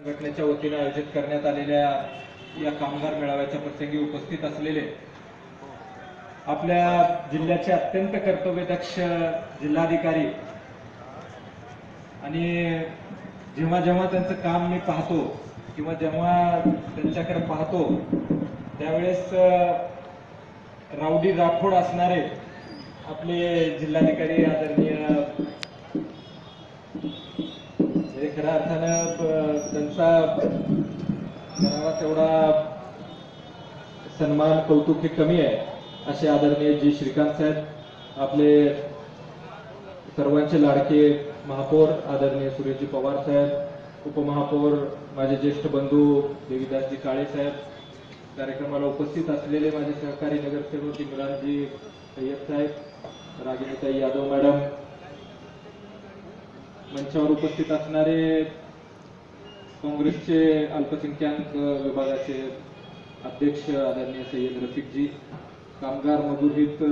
संघटनेच्या वतीने आयोजित करण्यात आलेल्या या कामगार मेळाव्याच्या प्रसंगी उपस्थित असलेले आपल्या जिल्ह्याचे अत्यंत कर्तव्यदक्ष जिल्हाधिकारी आणि जेव्हा जेव्हा त्यांचं काम मी पाहतो किंवा जेव्हा त्यांच्याकडे पाहतो त्यावेळेस रावडी राठोड असणारे आपले जिल्हाधिकारी आदरणीय खऱ्या अर्थानं त्यांचा करावा तेवढा सन्मान कौतुक हे कमी आहे असे आदरणीय जी श्रीकांत साहेब आपले सर्वांचे लाडके महापौर आदरणीय सुरेशजी पवार साहेब उपमहापौर माझे ज्येष्ठ बंधू देवीदासजी काळे साहेब कार्यक्रमाला उपस्थित असलेले माझे सहकारी नगरसेवक इम्रानजी सय्यद साहेब रागिनीताई यादव मॅडम मंचावर उपस्थित असणारे काँग्रेसचे अल्पसंख्याक विभागाचे अध्यक्ष आदरणीय सय्यद रफिकजी कामगार मजूरहित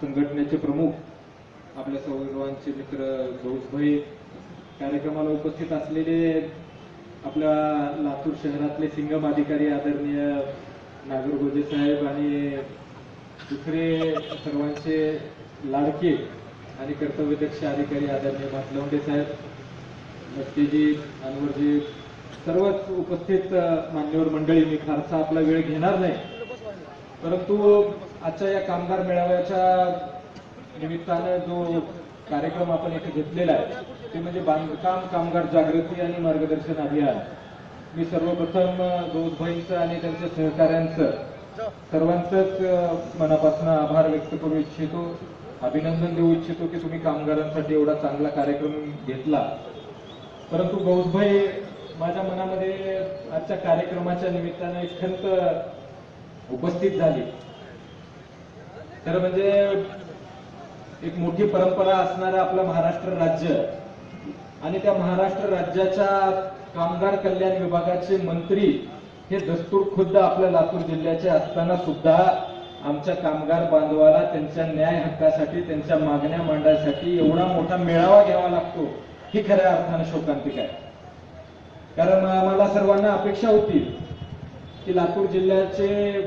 संघटनेचे प्रमुख आपल्या सर्वांचे मित्र गौसभाई कार्यक्रमाला उपस्थित असलेले आपल्या लातूर शहरातले सिंगम अधिकारी आदरणीय नागरगोजे साहेब आणि दुसरे सर्वांचे लाडके आणि कर्तव्यदक्ष अधिकारी आदरणीय मातलवंडे साहेब नक्कीजी अनवरजी सर्वच उपस्थित मान्यवर मंडळी मी फारसा आपला वेळ घेणार नाही. परंतु आजच्या या कामगार मेळाव्याच्या निमित्तानं जो कार्यक्रम आपण इथे घेतलेला आहे ते म्हणजे बांधकाम कामगार जागृती आणि मार्गदर्शन अभियान. मी सर्वप्रथम दोषभाईंचं आणि त्यांच्या सहकाऱ्यांचं सर्वांचंच मनापासून आभार व्यक्त करू इच्छितो. अभिनंदन देऊ इच्छितो की तुम्ही कामगारांसाठी एवढा चांगला कार्यक्रम घेतला. परंतु गौसभाई माझ्या मनामध्ये आजच्या कार्यक्रमाच्या निमित्तानं एक खंत उपस्थित झाली. तर म्हणजे एक मोठी परंपरा असणारं आपलं महाराष्ट्र राज्य आणि त्या महाराष्ट्र राज्याच्या कामगार कल्याण विभागाचे मंत्री हे दस्तूर खुद्द आपल्या लातूर जिल्ह्याचे असताना सुद्धा आमच्या कामगार बांधवाला त्यांच्या न्याय हक्कासाठी त्यांच्या मागण्या मांडण्यासाठी एवढा मोठा मेळावा घ्यावा लागतो. ही खऱ्या अर्थानं शोकांतिक आहे. कारण आम्हाला सर्वांना अपेक्षा होती की लातूर जिल्ह्याचे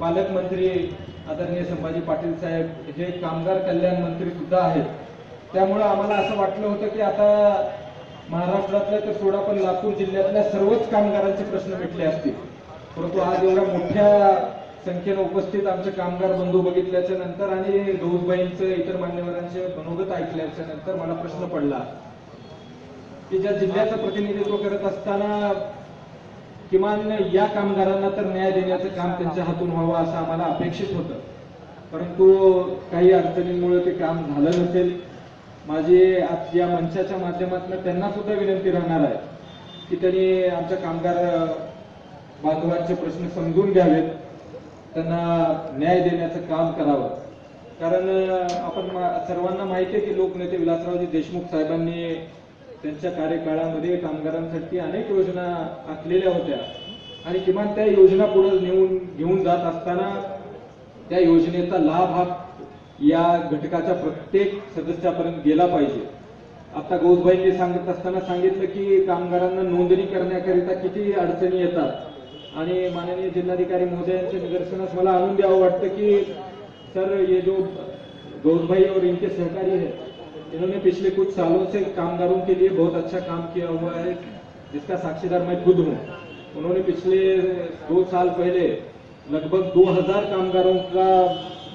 पालकमंत्री आदरणीय संभाजी पाटील साहेब हे कामगार कल्याण मंत्री सुद्धा आहेत. त्यामुळं आम्हाला असं वाटलं होतं की आता महाराष्ट्रातल्या तर सोडा पण लातूर जिल्ह्यातल्या सर्वच कामगारांचे प्रश्न भेटले असतील. परंतु आज एवढ्या मोठ्या संख्येनं उपस्थित आमचे कामगार बंधू बघितल्याच्या नंतर आणि गौसबाईंचं इतर मान्यवरांचे मनोगत ऐकल्याच्या नंतर मला प्रश्न पडला की ज्या जिल्ह्याचं प्रतिनिधित्व करत असताना किमान या कामगारांना तर न्याय देण्याचं काम त्यांच्या हातून व्हावं असं आम्हाला अपेक्षित होतं. परंतु काही अडचणींमुळे ते काम झालं नसेल. माझी आज या मंचाच्या माध्यमातून त्यांना सुद्धा विनंती राहणार आहे की त्यांनी आमच्या कामगार बांधवांचे प्रश्न समजून घ्यावेत. त्यांना न्याय देण्याचं काम करावं. कारण आपण मा- सर्वांना माहिती आहे की लोकनेते विलासरावजी देशमुख साहेबांनी त्यांच्या कार्यकाळामध्ये कामगारांसाठी अनेक योजना आखलेल्या होत्या. आणि किमान त्या योजना पुढे नेऊन घेऊन जात असताना त्या योजनेचा लाभ हा या घटकाच्या प्रत्येक सदस्यापर्यंत गेला पाहिजे. आता गौसबाईंनी सांगत असताना सांगितलं की कामगारांना नोंदणी करण्याकरिता किती अडचणी येतात? माननीय जिल्हाधिकारी महोदयांच्या निदर्शनास मला आणून द्यावं की, सर ये जो गौसभाई और इनके सहकारी है, इन्होंने पिछले कुछ सालों से कामगारों के लिए बहुत अच्छा काम किया हुआ है, जिसका साक्षीदार मैं खुद हूँ। उन्होंने पिछले दो साल पहले लगभग 2000 कामगारों का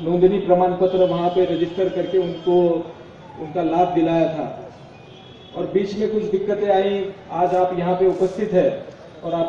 नोंदनी प्रमाण पत्र वहाँ पे रजिस्टर करके उनको, उनका लाभ दिलाया था। और बीच में कुछ दिक्कतें आई, आज आप यहाँ पे उपस्थित है और आप